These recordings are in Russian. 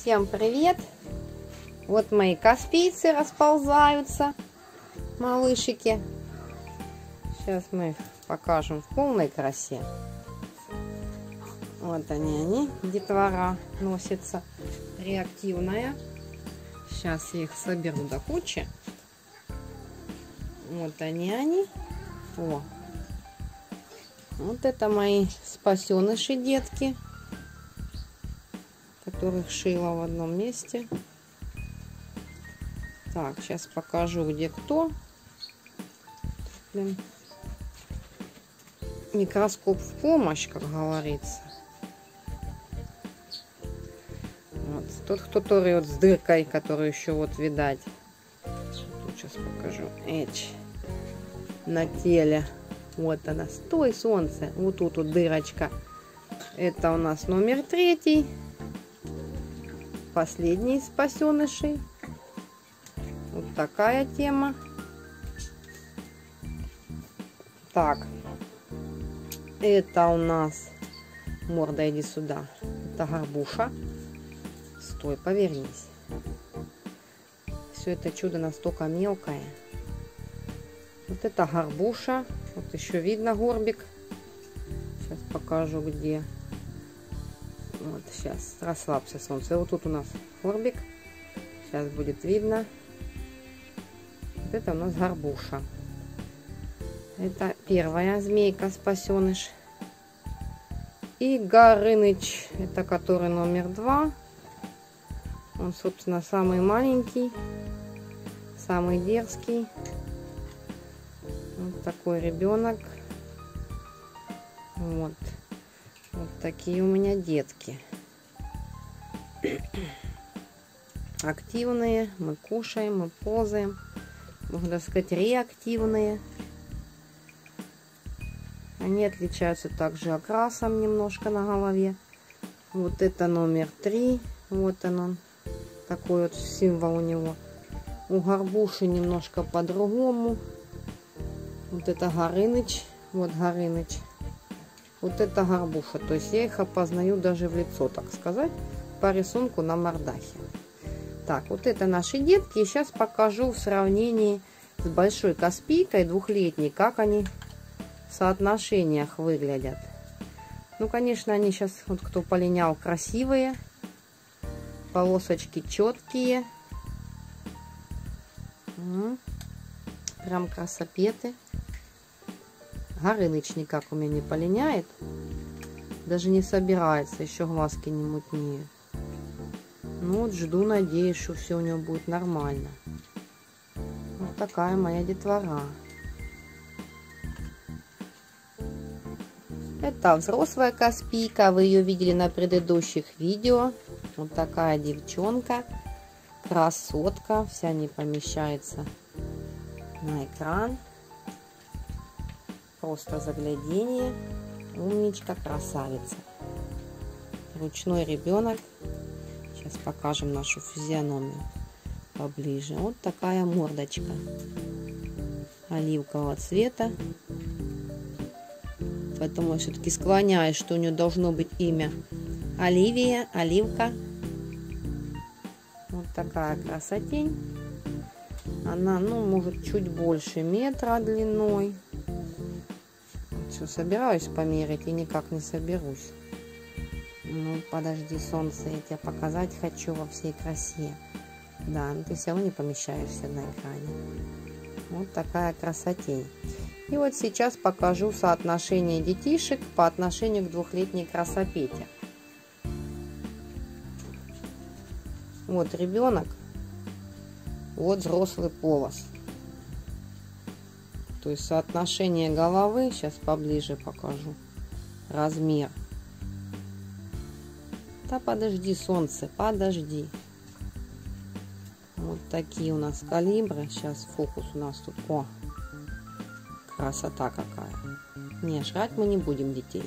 Всем привет! Вот мои каспийцы расползаются, малышики. Сейчас мы их покажем в полной красе. Вот они, они, детвора носится, реактивная. Сейчас я их соберу до кучи. Вот они, они. О. Вот это мои спасеныши детки которых шила в одном месте. Так, сейчас покажу, где кто. Блин. Микроскоп в помощь, как говорится. Вот. Тот, который вот с дыркой, который еще вот видать. Тут сейчас покажу. Эч. На теле. Вот она. Стой, солнце. Вот тут вот дырочка. Это у нас номер третий последний из спасенышей. Вот такая тема. Так, это у нас морда, иди сюда. Это горбуша. Стой, повернись. Все это чудо настолько мелкое. Вот это горбуша. Вот еще видно горбик. Сейчас покажу где. Вот, сейчас, расслабься, солнце. Вот тут у нас орбик. Сейчас будет видно. Вот это у нас горбуша. Это первая змейка, спасеныш. И Горыныч, это который номер два. Он, собственно, самый маленький, самый дерзкий. Вот такой ребенок. Вот. Вот такие у меня детки. Активные, мы кушаем, мы ползаем. Можно сказать, реактивные. Они отличаются также окрасом немножко на голове. Вот это номер три. Вот он, он. Такой вот символ у него. У горбуши немножко по-другому. Вот это Горыныч. Вот Горыныч вот это горбуша. То есть я их опознаю даже в лицо, так сказать, по рисунку на мордахе. Так, вот это наши детки. И сейчас покажу в сравнении с большой каспийкой двухлетней, как они в соотношениях выглядят. Ну, конечно, они сейчас, вот кто полинял, красивые. Полосочки четкие. Прям красопеты. Горыныч никак у меня не полиняет. Даже не собирается, еще глазки не мутнеют. Ну вот жду, надеюсь, что все у него будет нормально. Вот такая моя детвора. Это взрослая каспийка, вы ее видели на предыдущих видео. Вот такая девчонка, красотка, вся не помещается на экран. Просто заглядение. Умничка, красавица. Ручной ребенок. Сейчас покажем нашу физиономию поближе. Вот такая мордочка. Оливкового цвета. Поэтому я все-таки склоняюсь, что у нее должно быть имя Оливия, Оливка. Вот такая красотень. Она, ну, может, чуть больше метра длиной все собираюсь померить и никак не соберусь. Ну, подожди, солнце, я тебе показать хочу во всей красе. Да, но ты все равно не помещаешься на экране. Вот такая красотень. И вот сейчас покажу соотношение детишек по отношению к двухлетней красопете. Вот ребенок, вот взрослый полос. То есть соотношение головы, сейчас поближе покажу, размер. Да подожди, солнце, подожди. Вот такие у нас калибры. Сейчас фокус у нас тут. О, красота какая. Не, жрать мы не будем детей.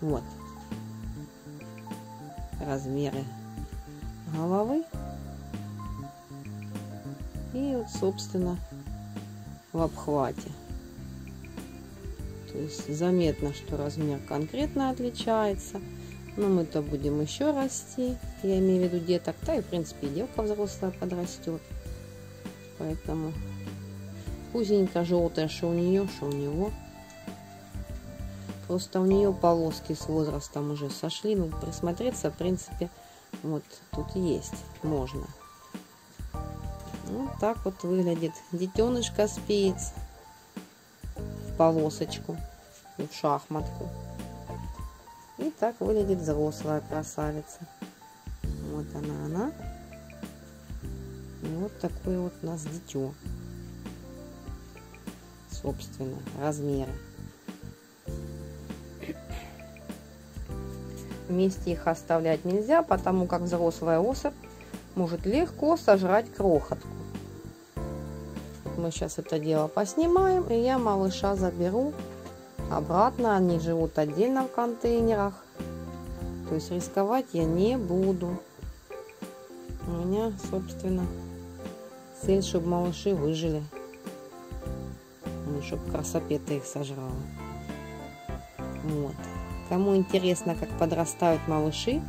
Вот. Размеры головы. И вот, собственно, в обхвате. То есть заметно, что размер конкретно отличается. Но мы-то будем еще расти. Я имею в виду деток. Да и, в принципе, и девка взрослая подрастет. Поэтому узенько желтая, что у нее, что у него. Просто у нее полоски с возрастом уже сошли. Ну, присмотреться, в принципе, вот тут есть. Можно. Вот так вот выглядит детенышка спиц в полосочку в шахматку. И так выглядит взрослая красавица. Вот она, она. И вот такое вот у нас дитё. Собственно, размеры. Вместе их оставлять нельзя, потому как взрослая особь может легко сожрать крохотку. Мы сейчас это дело поснимаем, и я малыша заберу обратно. Они живут отдельно в контейнерах. То есть рисковать я не буду. У меня, собственно, цель, чтобы малыши выжили. Ну, чтобы красопета их сожрала. Вот. Кому интересно, как подрастают малыши,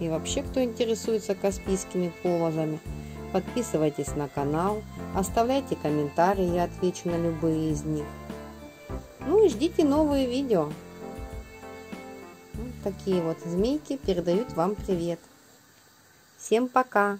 и вообще, кто интересуется каспийскими полозами, подписывайтесь на канал, оставляйте комментарии, я отвечу на любые из них. Ну и ждите новые видео. Вот такие вот змейки передают вам привет. Всем пока!